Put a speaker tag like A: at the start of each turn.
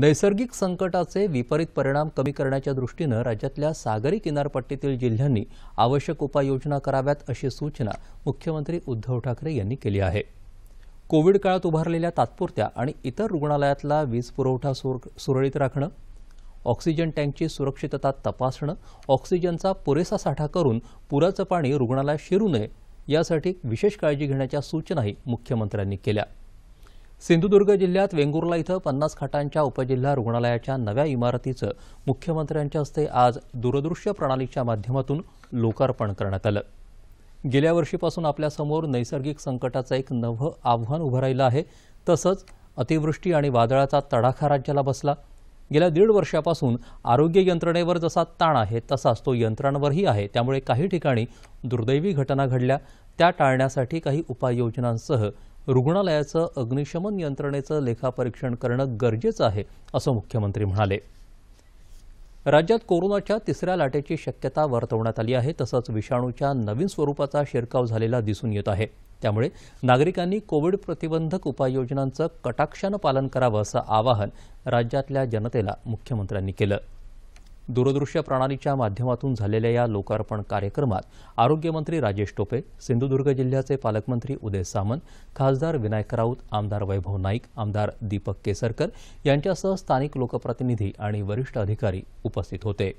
A: नैसर्गिक संकटाचे विपरीत परिणाम कमी करण्याच्या दृष्टीनं राज्यातल्या सागरी किनारपट्टीतील जिल्ह्यांनी आवश्यक उपाययोजना कराव्यात अशी सूचना मुख्यमंत्री उद्धव ठाकरे यांनी केली आहे. कोविड काळात उभारलेल्या तात्पुरत्या आणि इतर रुग्णालयातला वीज पुरवठा सुर सुरळीत राखणं ऑक्सिजन टँकची सुरक्षितता तपासणं ऑक्सिजनचा पुरेसा साठा करून पुराचं पाणी रुग्णालयात शिरू नये यासाठी विशेष काळजी घेण्याच्या सूचनाही मुख्यमंत्र्यांनी केल्या. सिंधुदुर्ग जिल्ह्यात वेंगुर्ला इथं पन्नास खाटांच्या उपजिल्हा रुग्णालयाच्या नव्या इमारतीचं मुख्यमंत्र्यांच्या हस्ते आज दूरदृश्य प्रणालीच्या माध्यमातून लोकार्पण करण्यात आलं. गेल्या वर्षीपासून आपल्यासमोर नैसर्गिक संकटाचं एक नवं आव्हान उभं राहिलं आहे. तसंच अतिवृष्टी आणि वादळाचा तडाखा राज्याला बसला. गेल्या दीड वर्षापासून आरोग्य यंत्रणेवर जसा ताण आहे तसाच तो यंत्रांवरही आहे. त्यामुळे काही ठिकाणी दुर्दैवी घटना घडल्या. त्या टाळण्यासाठी काही उपाययोजनांसह रुग्णालयाचं अग्निशमन यंत्रणेचं लेखापरीक्षण करणं गरजेचं आहे असं मुख्यमंत्री म्हणाले. राज्यात कोरोनाच्या तिसऱ्या लाटेची शक्यता वर्तवण्यात आली आहे तसंच विषाणूच्या नवीन स्वरूपाचा शिरकाव झालेला दिसून येत आहे. त्यामुळे नागरिकांनी कोविड प्रतिबंधक उपाययोजनांचं कटाक्षानं पालन करावं असं आवाहन राज्यातल्या जनतेला मुख्यमंत्र्यांनी केलं. दूरदृश्य प्रणालीच्या माध्यमातून झालेल्या या लोकार्पण कार्यक्रमात आरोग्यमंत्री राजेश टोपे सिंधुदुर्ग जिल्ह्याचे पालकमंत्री उदय सामंत खासदार विनायक राऊत आमदार वैभव नाईक आमदार दीपक केसरकर यांच्यासह स्थानिक लोकप्रतिनिधी आणि वरिष्ठ अधिकारी उपस्थित होते.